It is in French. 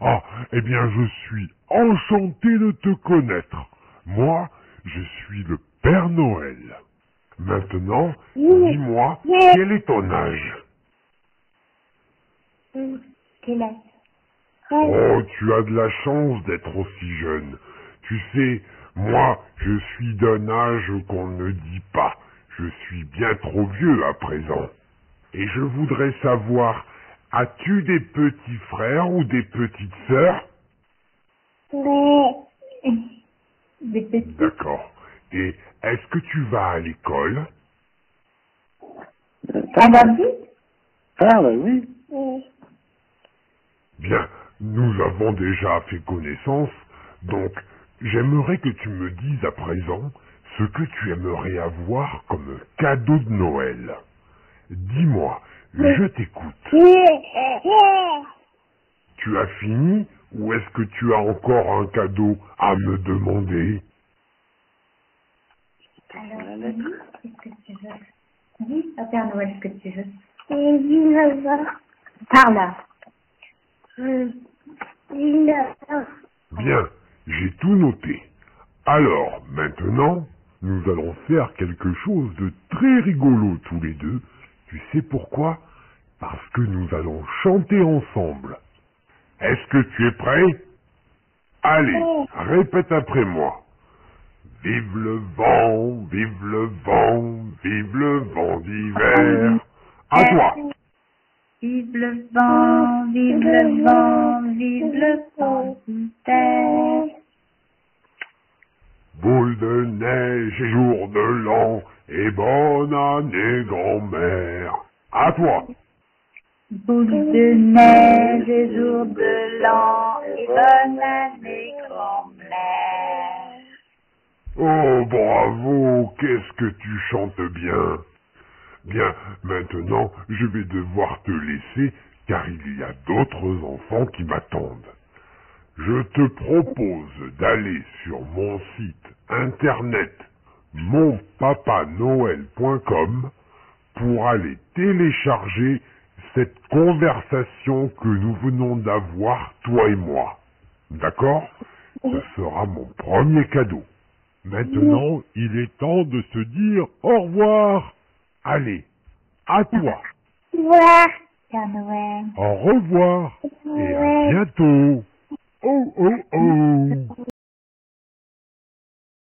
Ah, eh bien, je suis enchanté de te connaître. Moi, je suis le Père Noël. Maintenant, dis-moi, quel est ton âge Quel âge Oh, tu as de la chance d'être aussi jeune. Tu sais, moi, je suis d'un âge qu'on ne dit pas. Je suis bien trop vieux à présent. Et je voudrais savoir, as-tu des petits frères ou des petites sœurs? Des petits. D'accord. Et est-ce que tu vas à l'école? Ah bah oui. Ah, bah oui. Bien, nous avons déjà fait connaissance, donc j'aimerais que tu me dises à présent ce que tu aimerais avoir comme cadeau de Noël. Dis-moi, je t'écoute. Tu as fini ou est-ce que tu as encore un cadeau à me demander? Alors, ce que tu veux. Dis Père Noël ce que tu veux. Bien, j'ai tout noté. Alors, maintenant, nous allons faire quelque chose de très rigolo tous les deux. Tu sais pourquoi? Parce que nous allons chanter ensemble. Est-ce que tu es prêt? Allez, répète après moi. Vive le vent, vive le vent, vive le vent d'hiver. À toi. Vive le vent, vive le vent, vive le vent d'hiver. Boule de neige et jour de l'an, et bonne année grand-mère. À toi. Boule de neige et jour de l'an, et bonne année grand-mère. Oh, bravo, qu'est-ce que tu chantes bien. Bien, maintenant, je vais devoir te laisser, car il y a d'autres enfants qui m'attendent. Je te propose d'aller sur mon site internet monpapanoël.com pour aller télécharger cette conversation que nous venons d'avoir, toi et moi. D'accord? Ce sera mon premier cadeau. Maintenant, il est temps de se dire au revoir. Allez, à toi. Père Noël. Au revoir et à bientôt. Oh oh oh.